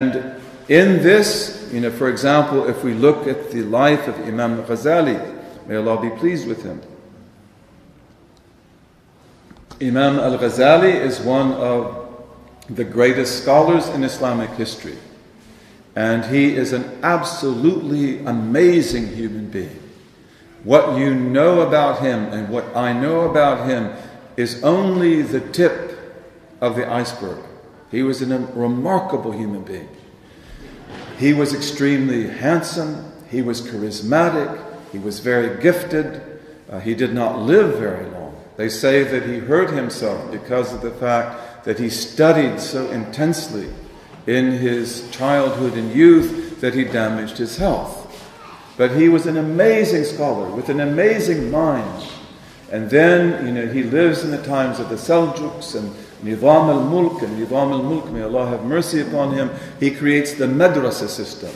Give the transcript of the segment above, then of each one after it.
And in this, you know, for example, if we look at the life of Imam Ghazali, may Allah be pleased with him. Imam al Ghazali is one of the greatest scholars in Islamic history. And he is an absolutely amazing human being. What you know about him and what I know about him is only the tip of the iceberg. He was a remarkable human being. He was extremely handsome, he was charismatic, he was very gifted, uh, he did not live very long. They say that he hurt himself because of the fact that he studied so intensely in his childhood and youth that he damaged his health. But he was an amazing scholar with an amazing mind. And then, you know, he lives in the times of the Seljuks and Nizam al Mulk and Nizam al Mulk, may Allah have mercy upon him. He creates the madrasa system,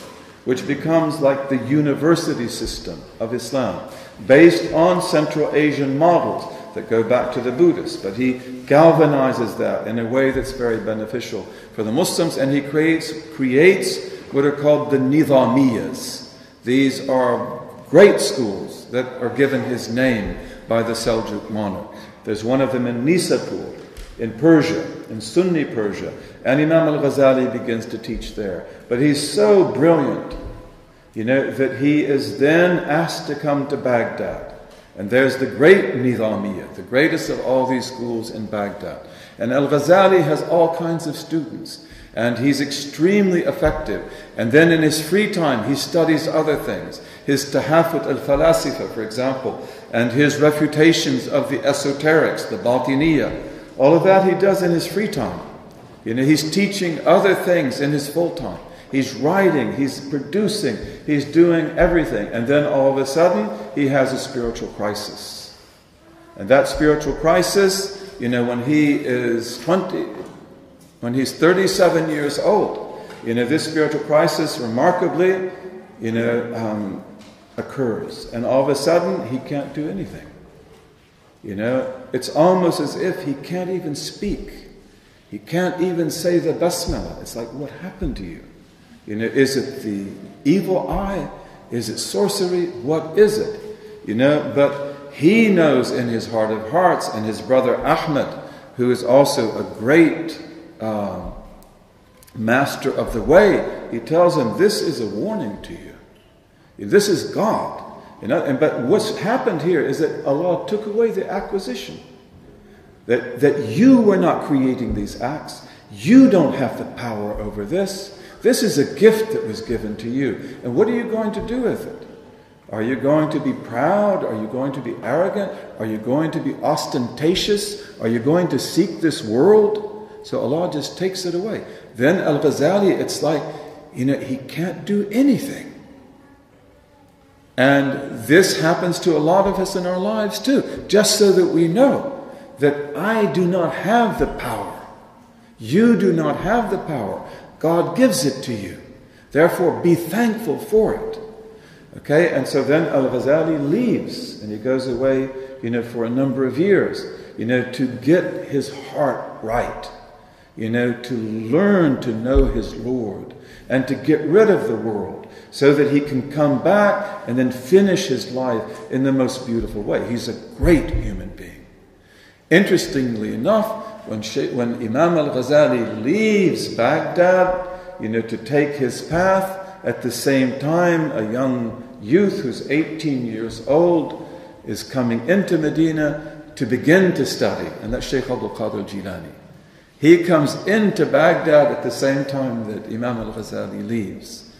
which becomes like the university system of Islam, based on Central Asian models that go back to the Buddhists. But he galvanizes that in a way that's very beneficial for the Muslims, and he creates, creates what are called the Nizamiyas. These are great schools that are given his name by the Seljuk monarch. There's one of them in Nisapur, in Persia, in Sunni Persia, and Imam al Ghazali begins to teach there. But he's so brilliant, you know, that he is then asked to come to Baghdad. And there's the great Nizamiya, the greatest of all these schools in Baghdad. And Al Ghazali has all kinds of students. And he's extremely effective. And then in his free time, he studies other things. His Tahafut al Falasifa, for example, and his refutations of the esoterics, the Batiniya. All of that he does in his free time. You know, he's teaching other things in his full time. He's writing, he's producing, he's doing everything. And then all of a sudden, he has a spiritual crisis. And that spiritual crisis, you know, when he is 20, when he's 37 years old. You know, this spiritual crisis remarkably, you know, um, occurs. And all of a sudden, he can't do anything. You know, it's almost as if he can't even speak. He can't even say the basmala. It's like, what happened to you? You know, is it the evil eye? Is it sorcery? What is it? You know, but he knows in his heart of hearts, and his brother Ahmed, who is also a great uh, master of the way, he tells him, This is a warning to you. This is God. And, but what's happened here is that Allah took away the acquisition. That, that you were not creating these acts. You don't have the power over this. This is a gift that was given to you. And what are you going to do with it? Are you going to be proud? Are you going to be arrogant? Are you going to be ostentatious? Are you going to seek this world? So Allah just takes it away. Then Al Ghazali, it's like, you know, he can't do anything. And this happens to a lot of us in our lives too, just so that we know that I do not have the power. You do not have the power. God gives it to you. Therefore, be thankful for it. Okay, and so then Al Ghazali leaves and he goes away, you know, for a number of years, you know, to get his heart right you know, to learn to know his Lord and to get rid of the world so that he can come back and then finish his life in the most beautiful way. He's a great human being. Interestingly enough, when, when Imam al Ghazali leaves Baghdad, you know, to take his path, at the same time, a young youth who's 18 years old is coming into Medina to begin to study, and that's Shaykh Abdul Qadir Jilani. He comes into Baghdad at the same time that Imam al Ghazali leaves.